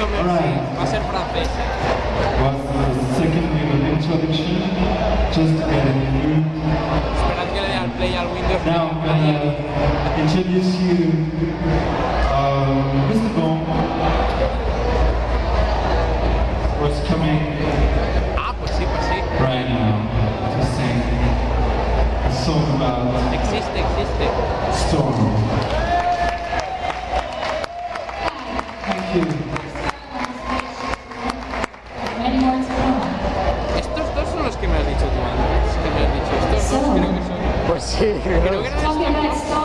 dicho merci, va a ser francés. was the second little introduction, just to get mood. Esperad que le al play al Windows. Now I'm gonna introduce you uh, Mr. Bone was coming Ah, pues sí, pues sí. right now to sing a song about Existe, existe. storm. Sí, Creo que